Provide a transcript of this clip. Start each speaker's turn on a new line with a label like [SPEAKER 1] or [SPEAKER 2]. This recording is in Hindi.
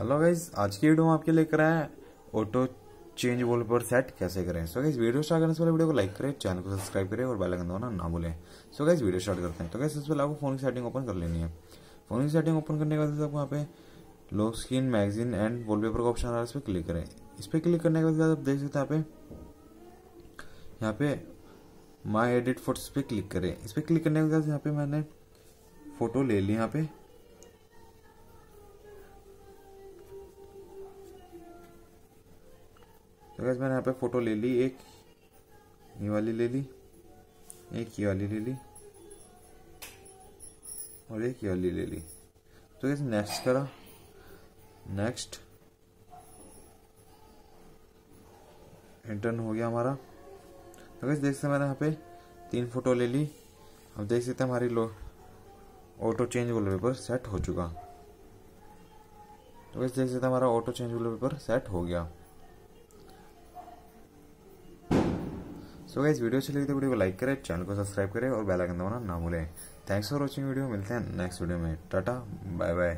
[SPEAKER 1] हेलो गाइज़ आज की वीडियो में आपके लेकर आए ऑटो चेंज वॉलपेपर सेट कैसे करें? सो गाइज़ वीडियो स्टार्ट करने से पहले वीडियो को लाइक करें चैनल को सब्सक्राइब करें और बेल आइकन दबाना ना भूलें। सो गाइज़ वीडियो स्टार्ट करते हैं। तो गाइज़ सबसे पहले आपको फ़ोन की सेटिंग ओपन कर लेनी है। फ़ोन की सेटिंग ओपन करने के बाद आपको यहाँ पे lock screen magazine and wallpaper का ऑप्शन आ रहा है, इस पर क्लिक करें। इस पर क्लिक करने के बाद आप देख सकते हैं यहाँ पे यहाँ पे माई एडिट फ़ोटोज़ पे क्लिक करें। इस पर क्लिक करने के बाद यहाँ पे मैंने फ़ोटो ले ली यहाँ पे। तो गैस मैंने यहाँ पे फ़ोटो ले ली, एक ये वाली ले ली, एक ये वाली ले ली, और एक ये वाली ले ली। तो गैस नेक्स्ट करा? नेक्स्ट इंटर्न हो गया हमारा। तो गैस देख सकते मैंने यहाँ पे तीन फ़ोटो ले ली। अब देख सकते हमारी lock auto change wallpaper set हो चुका। तो गैस देख सकते हमारा ऑटो चेंज वॉलपेपर सेट हो गया। सो गाइस वीडियो अच्छी लगी तो वीडियो को लाइक करें चैनल को सब्सक्राइब करें और बेल आइकन दबाना ना भूलें। थैंक्स फॉर वॉचिंग वीडियो मिलते हैं नेक्स्ट वीडियो में। Tata bye bye